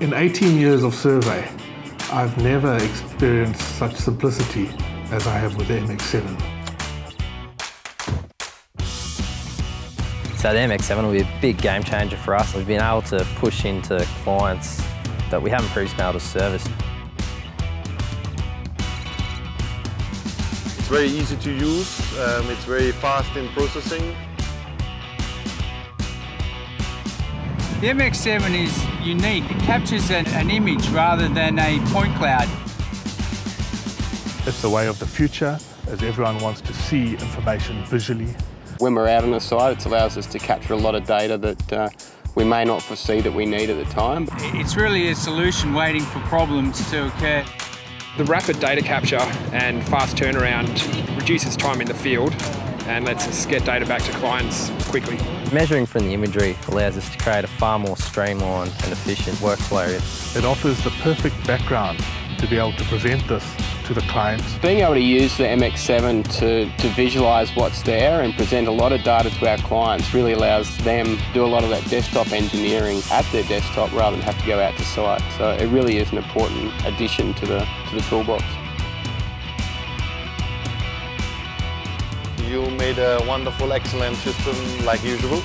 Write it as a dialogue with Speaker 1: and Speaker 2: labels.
Speaker 1: In 18 years of survey, I've never experienced such simplicity as I have with the MX-7.
Speaker 2: So the MX-7 will be a big game changer for us. We've been able to push into clients that we haven't previously been able to service.
Speaker 3: It's very easy to use, um, it's very fast in processing.
Speaker 4: The MX-7 is unique. It captures an, an image rather than a point cloud.
Speaker 1: It's the way of the future as everyone wants to see information visually.
Speaker 5: When we're out on the site, it allows us to capture a lot of data that uh, we may not foresee that we need at the time.
Speaker 4: It's really a solution waiting for problems to occur.
Speaker 6: The rapid data capture and fast turnaround reduces time in the field and lets us get data back to clients quickly.
Speaker 2: Measuring from the imagery allows us to create a far more streamlined and efficient workflow.
Speaker 1: It offers the perfect background to be able to present this to the clients.
Speaker 5: Being able to use the MX-7 to, to visualise what's there and present a lot of data to our clients really allows them to do a lot of that desktop engineering at their desktop rather than have to go out to site. So it really is an important addition to the, to the toolbox.
Speaker 3: You made a wonderful, excellent system like usual.